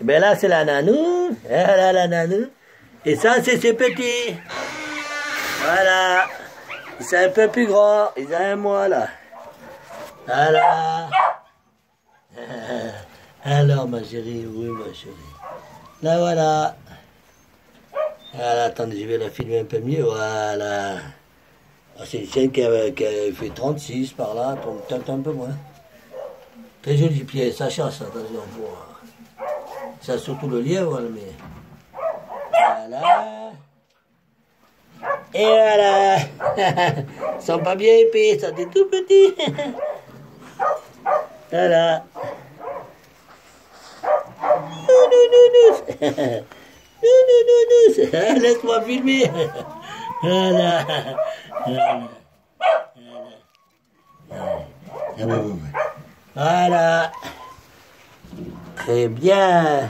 Ben là, c'est la nanou. La nanou. Et ça, c'est ses petits. Voilà. C'est un peu plus grand. Ils ont un mois, là. Voilà. Alors, ma chérie, oui, ma chérie. Là, voilà. Voilà, attendez, je vais la filmer un peu mieux. Voilà. Ah, c'est une chienne qui, a- qui a fait 36 par là, donc peut-être un peu moins. Très joli pied, ça chasse, attention. Pour, ça, surtout le lièvre, mais. Voilà. Et voilà. Ils sont pas bien épais, ça, des tout petits. Voilà. Nounounous. Nounounous. Laisse-moi filmer. Voilà. Voilà. Voilà. Voilà. Très bien.